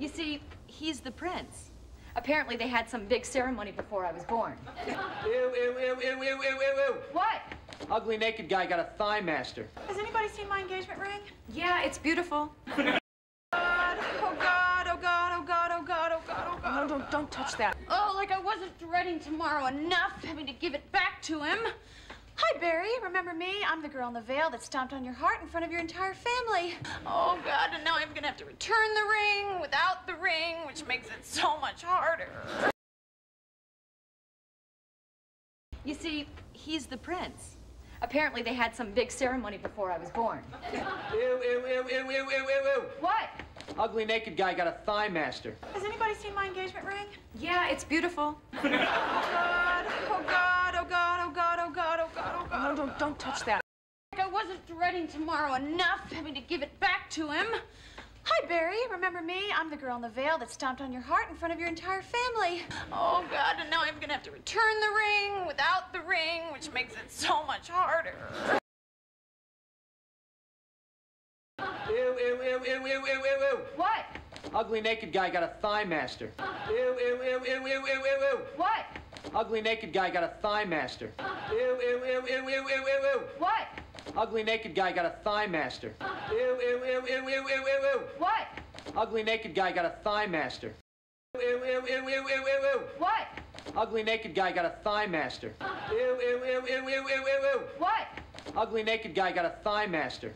You see, he's the prince. Apparently, they had some big ceremony before I was born. Ew, ew, ew, ew, ew, ew, ew, ew. What? Ugly naked guy got a thigh master. Has anybody seen my engagement ring? Yeah, it's beautiful. God, oh God, oh God, oh God, oh God, oh God, oh God. No, don't, don't touch that. Oh, like I wasn't dreading tomorrow enough having to give it back to him. Hi, Barry. Remember me? I'm the girl in the veil that stomped on your heart in front of your entire family. Oh, God, and now I'm gonna have to return the ring without the ring, which makes it so much harder. You see, he's the prince. Apparently, they had some big ceremony before I was born. Ew, ew, ew, ew, ew, ew, ew, ew. What? Ugly naked guy got a thigh master. Has anybody seen my engagement ring? Yeah, it's beautiful. don't, don't touch that. Like I wasn't dreading tomorrow enough having to give it back to him. Hi, Barry. Remember me? I'm the girl in the veil that stomped on your heart in front of your entire family. Oh, God, and now I'm gonna have to return the ring without the ring, which makes it so much harder. Ew, ew, ew, ew, ew, ew, ew, ew. What? Ugly naked guy got a thigh master. Ew, ew, ew, ew, ew, ew, ew, ew. What? Ugly naked guy got a thigh master. Ew, ew, ew, ew, ew, ew, ew, ew. What? Ugly naked guy got a thigh master. Ew, ew, ew, ew, ew, ew, ew, ew. What? Ugly naked guy got a thigh master. Ew, ew, ew, ew, ew, ew, ew. What? Ugly naked guy got a thigh master. Ew, ew, ew, ew, ew, ew, ew, ew. What? Ugly naked guy got a thigh master.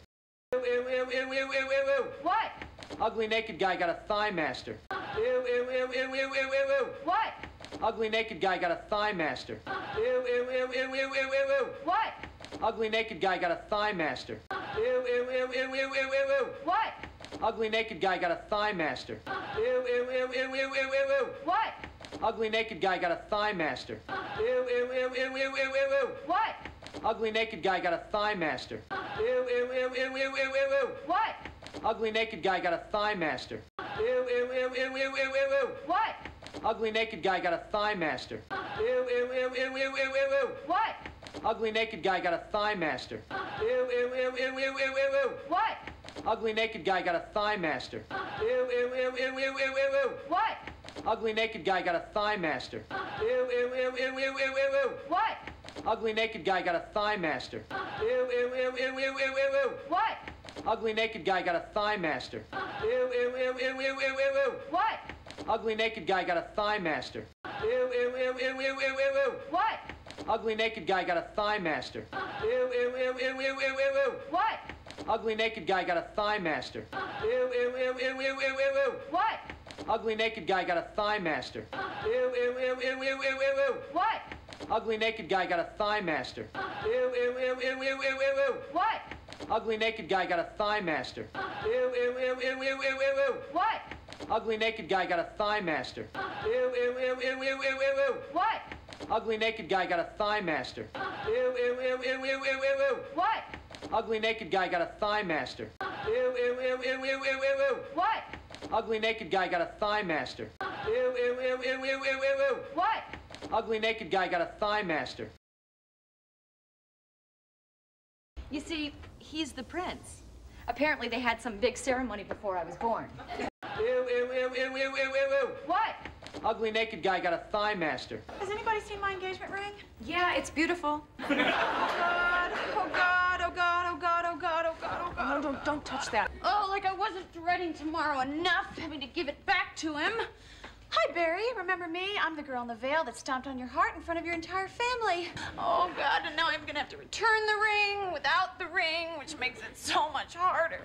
Ew, ew, ew, ew, ew, ew, ew, ew. What? Ugly naked guy got a thigh master. Ew, ew, ew, ew, ew, ew, ew, ew. What? Ugly naked guy got a thigh master. Ew, ew, ew, ew, ew, ew, ew. What? Ugly naked guy got a thigh master. Ew, ew, ew, ew, ew, ew, ew. What? Ugly naked guy got a thigh master. Ew, ew, ew, ew, ew, ew, ew. What? Ugly naked guy got a thigh master. Ew, ew, ew, ew, ew, ew, ew. What? Ugly naked guy got a thigh master. Ew, ew, ew, ew, ew, ew, ew. What? Ugly naked guy got a thigh master. Ew, ew, ew, ew, ew, ew, ew. What? Ugly naked guy got a thigh master. Ew, ew, ew, ew, ew, ew, ew, ew. What? Ugly naked guy got a thigh master. Ew, ew, ew, ew, ew, ew, ew, ew. What? Ugly naked guy got a thigh master. Ew, ew, ew, ew, ew, ew, ew, ew. What? Ugly naked guy got a thigh master. Ew, ew, ew, ew, ew, ew, ew, ew. What? Ugly naked guy got a thigh master. Ew, ew, ew, ew, ew, ew, ew, ew. What? Ugly naked guy got a thigh master. Ew, ew, ew, ew, ew, ew, ew, ew. What? Ugly naked guy got a thigh master. Ew, ew, ew, ew, ew, ew, ew, ew. What? Ugly naked guy got a thigh master. Ew, ew, ew, ew, ew, ew, ew, ew. What? Ugly naked guy got a thigh master. Ew, ew, ew, ew, ew, ew, ew, ew. What? Ugly naked guy got a thigh master. Ew, ew, ew, ew, ew, ew, ew, ew. What? Ugly naked guy got a thigh master. Ew, ew, ew, ew, ew, ew, ew, ew. What? Ugly naked guy got a thigh master. Ew, ew, ew, ew, ew, ew, ew, ew. What? Ugly naked guy got a thigh master. Ew, ew, ew, ew, ew, ew, ew, ew. What? Ugly naked guy got a thigh master. Ew, ew, ew, ew, ew, ew, ew, ew. What? Ugly naked guy got a thigh master. Ew, ew, ew, ew, ew, ew, ew, ew. What? Ugly naked guy got a thigh master. Ew, ew, ew, ew, ew, ew, ew, ew. What? Ugly naked guy got a thigh master. You see, he's the prince. Apparently, they had some big ceremony before I was born. Ew, ew, ew, ew, ew, ew, ew, ew. What? Ugly naked guy got a thigh master. Has anybody seen my engagement ring? Yeah, it's beautiful. oh, God, oh God, oh God, oh God, oh God, oh God, oh No, God. don't, don't touch that. Oh, like I wasn't dreading tomorrow enough having to give it back to him. Hi, Barry. Remember me? I'm the girl in the veil that stomped on your heart in front of your entire family. Oh, God, and now I'm gonna have to return the ring without the ring, which makes it so much harder.